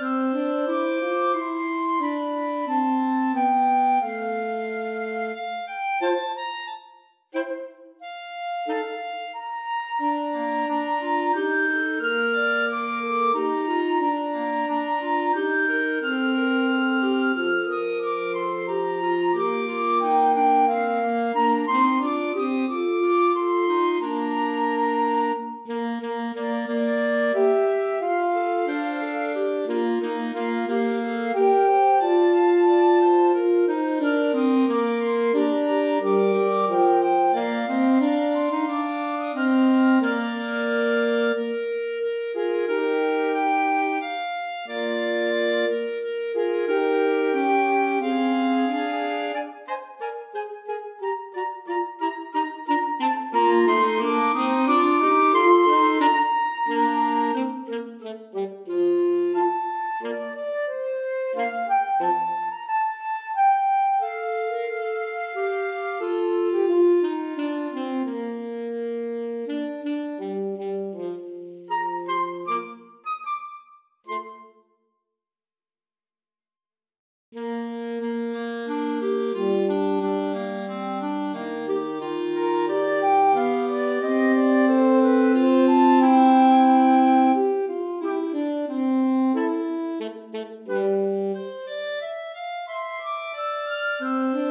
Música Música